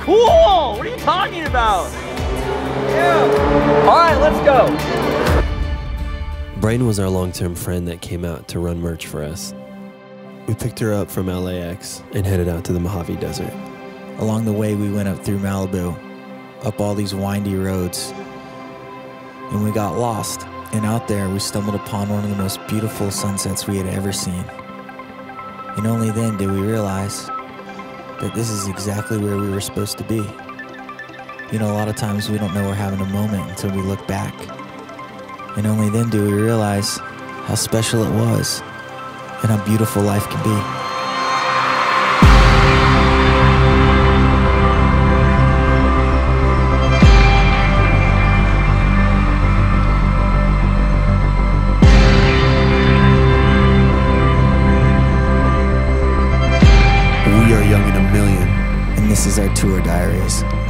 cool! What are you talking about? Yeah. All right, let's go. Brayden was our long-term friend that came out to run merch for us. We picked her up from LAX and headed out to the Mojave Desert. Along the way, we went up through Malibu, up all these windy roads, and we got lost. And out there, we stumbled upon one of the most beautiful sunsets we had ever seen. And only then did we realize that this is exactly where we were supposed to be. You know, a lot of times we don't know we're having a moment until we look back. And only then do we realize how special it was and how beautiful life can be. This is our tour diaries.